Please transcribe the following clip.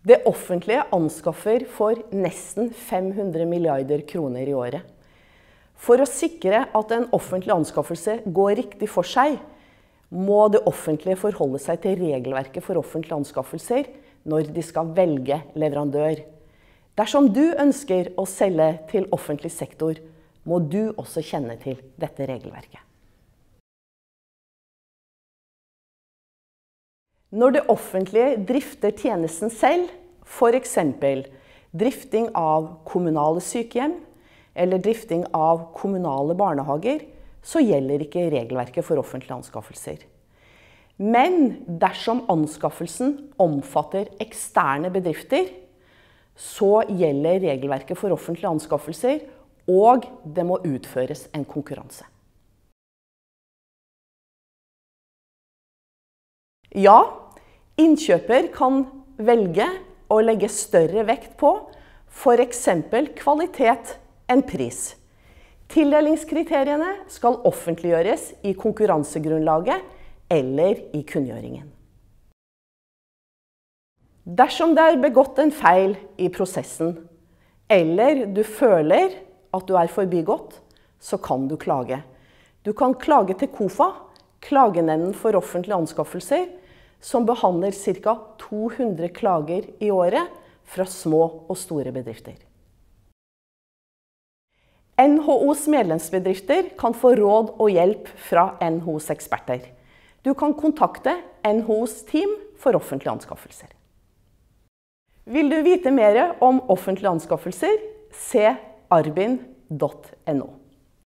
Det offentlige anskaffer for nesten 500 milliarder kroner i året. For å sikre at en offentlig anskaffelse går riktig for seg, må det offentlige forholde seg til regelverket for offentlige anskaffelser når de skal velge leverandør. Dersom du ønsker å selge til offentlig sektor, må du også kjenne til dette regelverket. Når det offentlige drifter tjenesten selv, f.eks. drifting av kommunale sykehjem eller drifting av kommunale barnehager, så gjelder ikke regelverket for offentlige anskaffelser. Men dersom anskaffelsen omfatter eksterne bedrifter, så gjelder regelverket for offentlige anskaffelser, og det må utføres en konkurranse. Ja, innkjøper kan velge å legge større vekt på f.eks. kvalitet enn pris. Tildelingskriteriene skal offentliggjøres i konkurransegrunnlaget eller i kunngjøringen. Dersom det er begått en feil i prosessen, eller du føler at du er forbigått, så kan du klage. Du kan klage til KOFA, Klagenemnden for offentlige anskaffelser, som behandler ca. 200 klager i året fra små og store bedrifter. NHOs medlemsbedrifter kan få råd og hjelp fra NHOs eksperter. Du kan kontakte NHOs team for offentlige anskaffelser. Vil du vite mer om offentlige anskaffelser, se arbin.no.